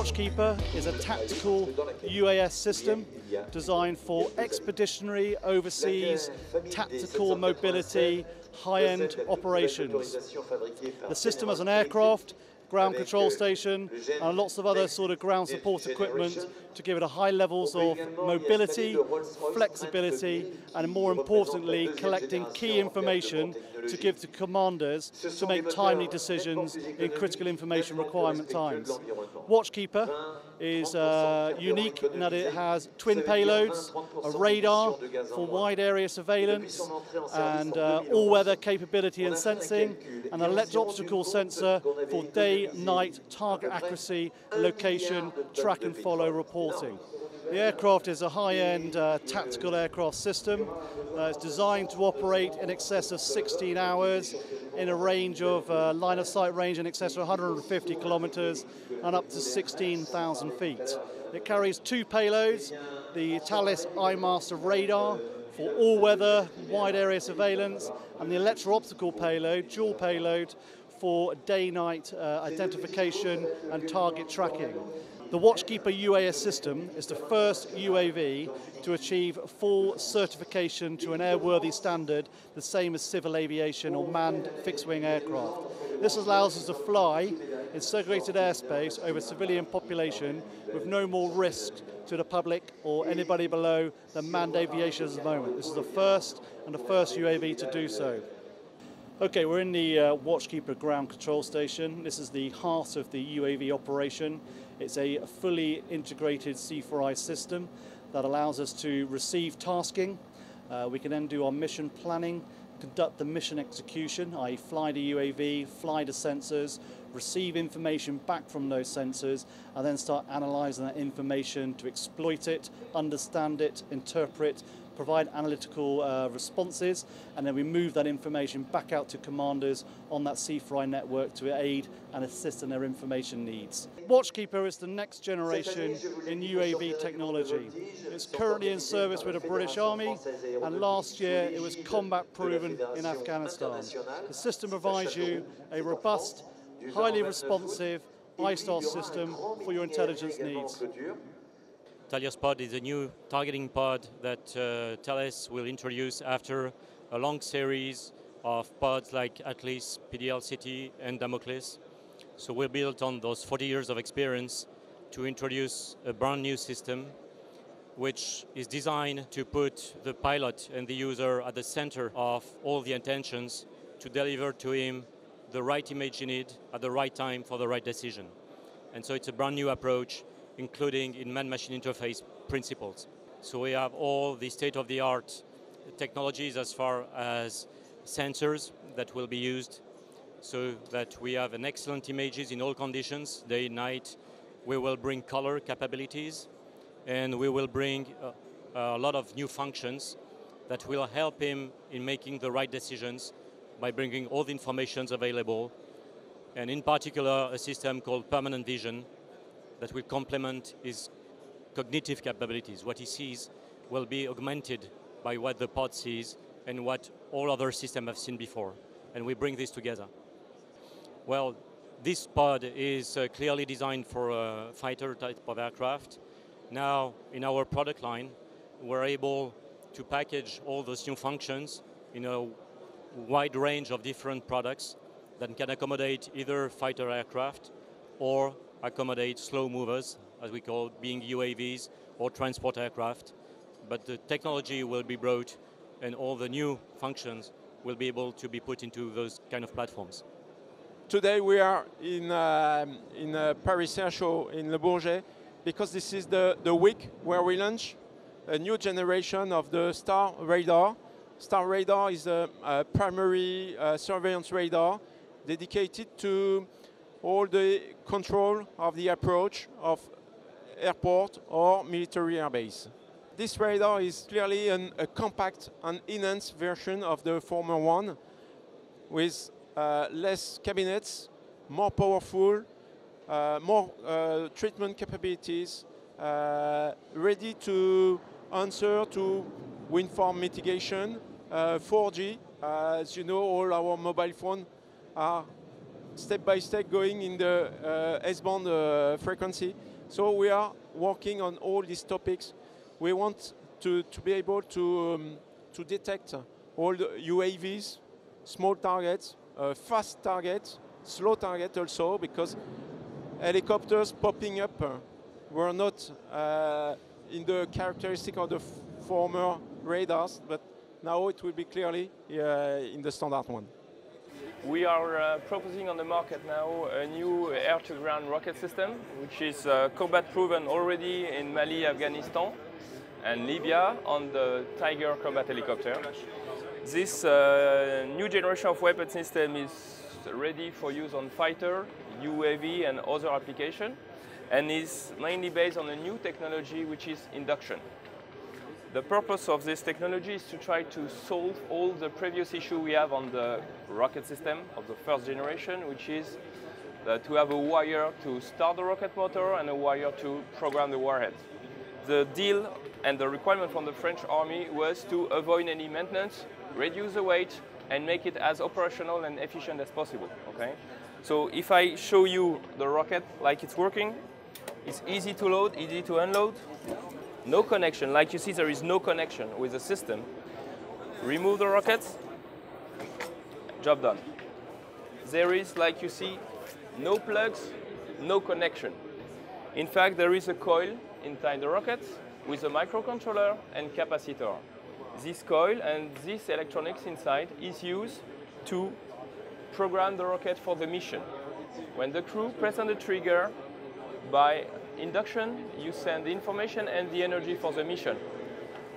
Watchkeeper is a tactical UAS system designed for expeditionary, overseas, tactical mobility, high-end operations. The system has an aircraft, ground control station and lots of other sort of ground support equipment to give it a high levels of mobility, flexibility and more importantly collecting key information to give to commanders to make timely decisions in critical information requirement times. Watchkeeper is uh, unique in that it has twin payloads, a radar for wide area surveillance and uh, all-weather capability and sensing, and an electro-optical sensor for day-night target accuracy, location, track and follow reporting. The aircraft is a high-end uh, tactical aircraft system. Uh, it's designed to operate in excess of 16 hours in a range of uh, line of sight range in excess of 150 kilometers and up to 16,000 feet. It carries two payloads, the Thales iMaster radar for all-weather wide area surveillance and the electro-optical payload, dual payload for day-night uh, identification and target tracking. The Watchkeeper UAS system is the first UAV to achieve full certification to an airworthy standard, the same as civil aviation or manned fixed-wing aircraft. This allows us to fly in segregated airspace over civilian population with no more risk to the public or anybody below than manned aviation at the moment. This is the first and the first UAV to do so. Okay, we're in the uh, Watchkeeper ground control station. This is the heart of the UAV operation. It's a fully integrated C4I system that allows us to receive tasking. Uh, we can then do our mission planning, conduct the mission execution, i.e. fly the UAV, fly the sensors, receive information back from those sensors, and then start analysing that information to exploit it, understand it, interpret, provide analytical uh, responses, and then we move that information back out to commanders on that C4I network to aid and assist in their information needs. Watchkeeper is the next generation in UAV technology. It's currently in service with the British Army, and last year it was combat proven in Afghanistan. The system provides you a robust, highly responsive ISTAR system for your intelligence needs. Talios Pod is a new targeting pod that uh, Thales will introduce after a long series of pods like ATLIS, PDL City, and Damocles. So we built on those 40 years of experience to introduce a brand new system which is designed to put the pilot and the user at the center of all the intentions to deliver to him the right image he needs at the right time for the right decision. And so it's a brand new approach including in man-machine interface principles. So we have all the state-of-the-art technologies as far as sensors that will be used so that we have an excellent images in all conditions, day, night. We will bring color capabilities and we will bring a, a lot of new functions that will help him in making the right decisions by bringing all the informations available and in particular a system called permanent vision that will complement his cognitive capabilities. What he sees will be augmented by what the pod sees and what all other systems have seen before. And we bring this together. Well, this pod is uh, clearly designed for a fighter type of aircraft. Now, in our product line, we're able to package all those new functions in a wide range of different products that can accommodate either fighter aircraft or accommodate slow movers, as we call being UAVs or transport aircraft. But the technology will be brought and all the new functions will be able to be put into those kind of platforms. Today we are in, uh, in Paris Air Show in Le Bourget because this is the, the week where we launch a new generation of the STAR radar. STAR radar is a, a primary uh, surveillance radar dedicated to all the control of the approach of airport or military airbase. This radar is clearly an, a compact and enhanced version of the former one with uh, less cabinets, more powerful, uh, more uh, treatment capabilities, uh, ready to answer to wind farm mitigation, 4G. Uh, as you know, all our mobile phones are step by step going in the uh, S-band uh, frequency. So we are working on all these topics. We want to, to be able to, um, to detect all the UAVs, small targets, uh, fast targets, slow targets also, because helicopters popping up uh, were not uh, in the characteristic of the former radars, but now it will be clearly in the standard one. We are uh, proposing on the market now a new air-to-ground rocket system, which is uh, combat proven already in Mali, Afghanistan, and Libya on the Tiger combat helicopter. This uh, new generation of weapon system is ready for use on fighter, UAV, and other applications, and is mainly based on a new technology, which is induction. The purpose of this technology is to try to solve all the previous issue we have on the rocket system of the first generation, which is to have a wire to start the rocket motor and a wire to program the warhead. The deal and the requirement from the French army was to avoid any maintenance, reduce the weight, and make it as operational and efficient as possible. Okay? So if I show you the rocket like it's working, it's easy to load, easy to unload, no connection. Like you see, there is no connection with the system. Remove the rockets, job done. There is, like you see, no plugs, no connection. In fact, there is a coil inside the rocket with a microcontroller and capacitor. This coil and this electronics inside is used to program the rocket for the mission. When the crew press on the trigger, by induction, you send the information and the energy for the mission.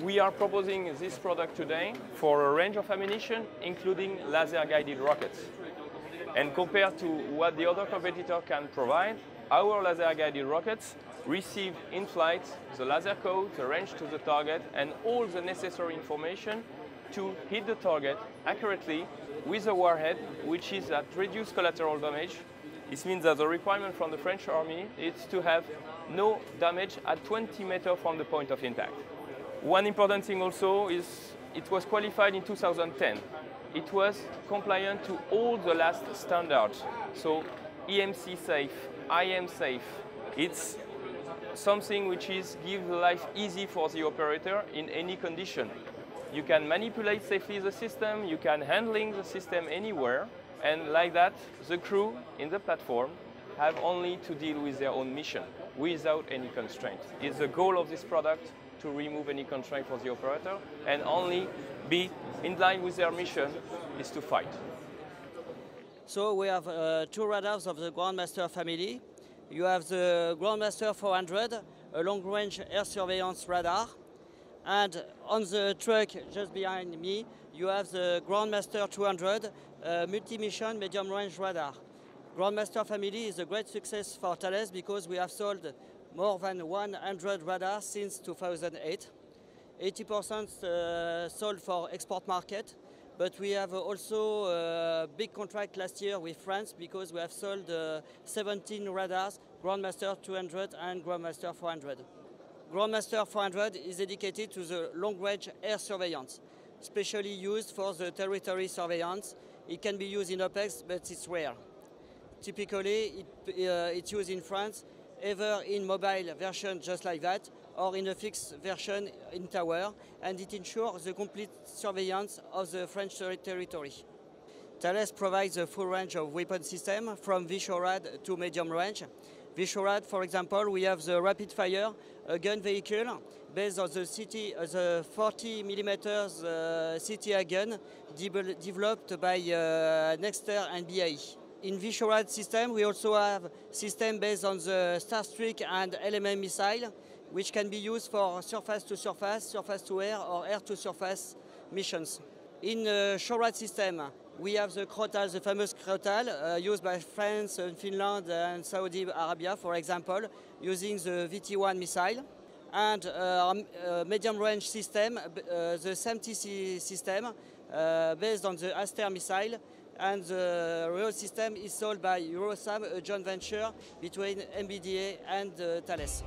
We are proposing this product today for a range of ammunition, including laser-guided rockets. And compared to what the other competitor can provide, our laser-guided rockets receive in flight the laser code, the range to the target, and all the necessary information to hit the target accurately with a warhead, which is at reduced collateral damage this means that the requirement from the French army is to have no damage at 20 meters from the point of impact. One important thing also is it was qualified in 2010. It was compliant to all the last standards. So EMC safe, IM safe. It's something which is give life easy for the operator in any condition. You can manipulate safely the system, you can handling the system anywhere, and like that, the crew in the platform have only to deal with their own mission without any constraint. It's the goal of this product to remove any constraint for the operator and only be in line with their mission is to fight. So we have uh, two radars of the Groundmaster family. You have the Groundmaster 400, a long-range air surveillance radar. And on the truck just behind me, you have the Groundmaster 200, uh, multi-mission medium-range radar. Ground Master family is a great success for Thales because we have sold more than 100 radars since 2008. 80% uh, sold for export market, but we have also a big contract last year with France because we have sold uh, 17 radars, Ground Master 200 and Ground Master 400. Ground Master 400 is dedicated to the long-range air surveillance, specially used for the territory surveillance it can be used in OPEX, but it's rare. Typically, it, uh, it's used in France, either in mobile version just like that, or in a fixed version in tower, and it ensures the complete surveillance of the French territory. Thales provides a full range of weapon system from VSHORAD to medium range. VSHORAD, for example, we have the RAPIDFire, gun vehicle based on the, CTA, uh, the 40 millimeters uh, gun de developed by uh, Nexter and BAE. In VSHORAD system, we also have system based on the Starstreak and LMM missile, which can be used for surface-to-surface, surface-to-air, or air-to-surface missions. In uh, SHORAD system, we have the Crotale, the famous Crotale, uh, used by France and Finland and Saudi Arabia, for example, using the VT-1 missile. And uh, uh, medium-range system, uh, the SAMP/T system, uh, based on the Aster missile, and the real system is sold by Eurosam, a joint venture between MBDA and uh, Thales.